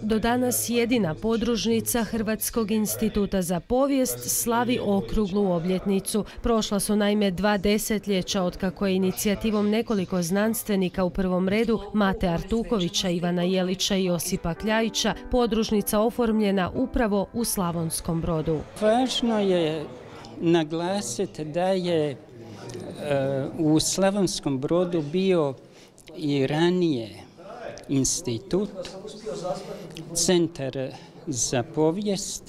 Do danas jedina podružnica Hrvatskog instituta za povijest slavi okruglu obljetnicu. Prošla su naime dva desetljeća otkako je inicijativom nekoliko znanstvenika u prvom redu Mate Artukovića, Ivana Jelića i Josipa Kljajića podružnica oformljena upravo u Slavonskom brodu. Važno je naglasiti da je e, u Slavonskom brodu bio i ranije institut, centar za povijest,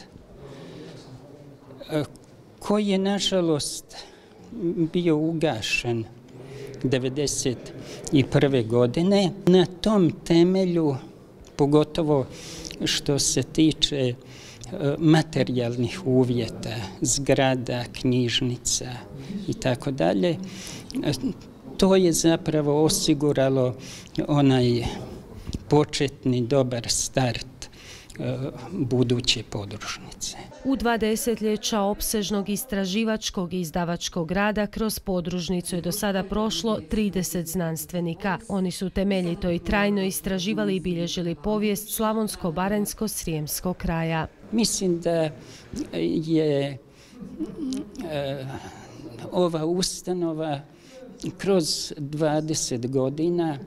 koji je nažalost bio ugašen 1991. godine. Na tom temelju, pogotovo što se tiče e, materijalnih uvjeta, zgrada, knjižnica i tako dalje, to je zapravo osiguralo onaj početni dobar start e, buduće podružnice. U dva desetljeća opsežnog istraživačkog i izdavačkog rada kroz podružnicu je do sada prošlo 30 znanstvenika. Oni su temeljito i trajno istraživali i bilježili povijest slavonsko-barensko-srijemskog kraja. Mislim da je e, ova ustanova kroz 20 godina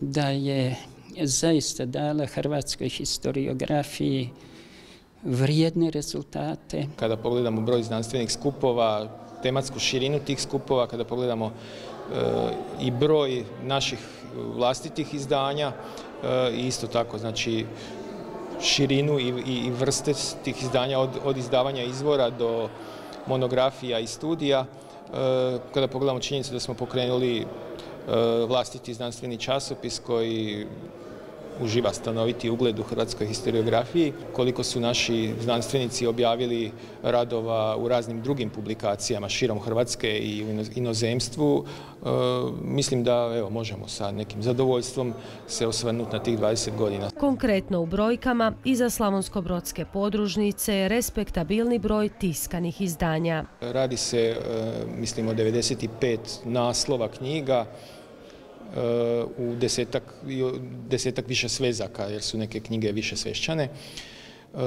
da je zaista dala hrvatskoj historiografiji vrijedne rezultate. Kada pogledamo broj znanstvenih skupova, tematsku širinu tih skupova, kada pogledamo e, i broj naših vlastitih izdanja, e, isto tako znači širinu i, vrste tih izdanja od, od izdavanja izvora do monografija i studija, e, kada pogledamo činjenicu da smo pokrenuli vlastiti znanstveni časopis koji uživa stanoviti ugled u hrvatskoj historiografiji, koliko su naši znanstvenici objavili radova u raznim drugim publikacijama širom Hrvatske i u inozemstvu, e, mislim da evo, možemo sa nekim zadovoljstvom se osvrnuti na tih 20 godina. Konkretno u brojkama, iza Slavonsko-brodske podružnice je respektabilni broj tiskanih izdanja. Radi se, e, mislim, o 95 naslova knjiga, u desetak, desetak više svezaka, jer su neke knjige više svešćane. E,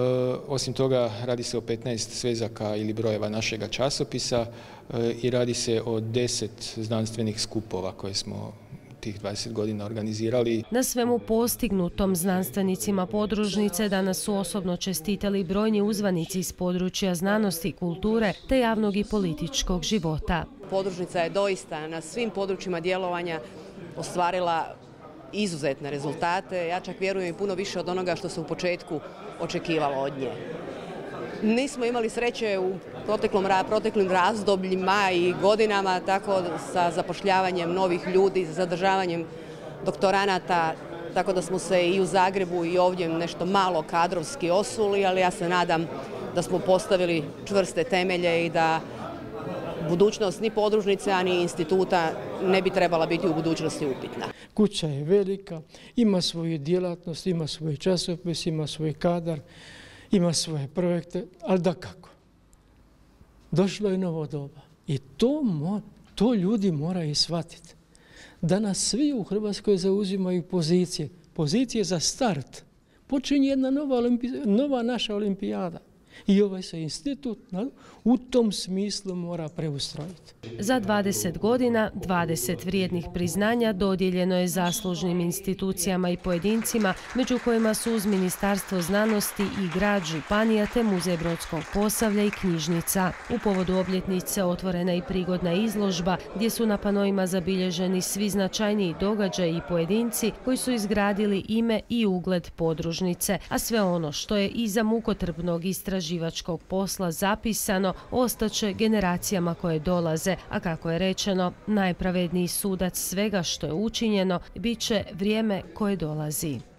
osim toga, radi se o 15 svezaka ili brojeva našega časopisa e, i radi se o 10 znanstvenih skupova koje smo tih 20 godina organizirali. Na svemu postignutom znanstvenicima podružnice danas su osobno čestitali brojni uzvanici iz područja znanosti i kulture te javnog i političkog života. Podružnica je doista na svim područjima djelovanja ostvarila izuzetne rezultate. Ja čak vjerujem i puno više od onoga što se u početku očekivalo od nje. Nismo imali sreće u proteklom, proteklim razdobljima i godinama, tako sa zapošljavanjem novih ljudi, zadržavanjem doktoranata, tako da smo se i u Zagrebu i ovdje nešto malo kadrovski osuli, ali ja se nadam da smo postavili čvrste temelje i da budućnost ni podružnice, ani instituta ne bi trebala biti u budućnosti upitna. Kuća je velika, ima svoju djelatnost, ima svoj časopis, ima svoj kadar, ima svoje projekte, ali da kako? Došlo je novo doba i to, ljudi moraju shvatiti. Danas svi u Hrvatskoj zauzimaju pozicije, pozicije za start. Počinje jedna nova naša olimpijada i ovaj se institut u tom smislu mora preustrojiti. Za 20 godina 20 vrijednih priznanja dodijeljeno je zaslužnim institucijama i pojedincima, među kojima su uz Ministarstvo znanosti i grad Županija te Muzej Brodskog posavlja i knjižnica. U povodu obljetnice otvorena i prigodna izložba gdje su na panojima zabilježeni svi značajniji događaji i pojedinci koji su izgradili ime i ugled podružnice, a sve ono što je iza mukotrpnog istraživačkog posla zapisano ostaće generacijama koje dolaze, a kako je rečeno, najpravedniji sudac svega što je učinjeno bit će vrijeme koje dolazi.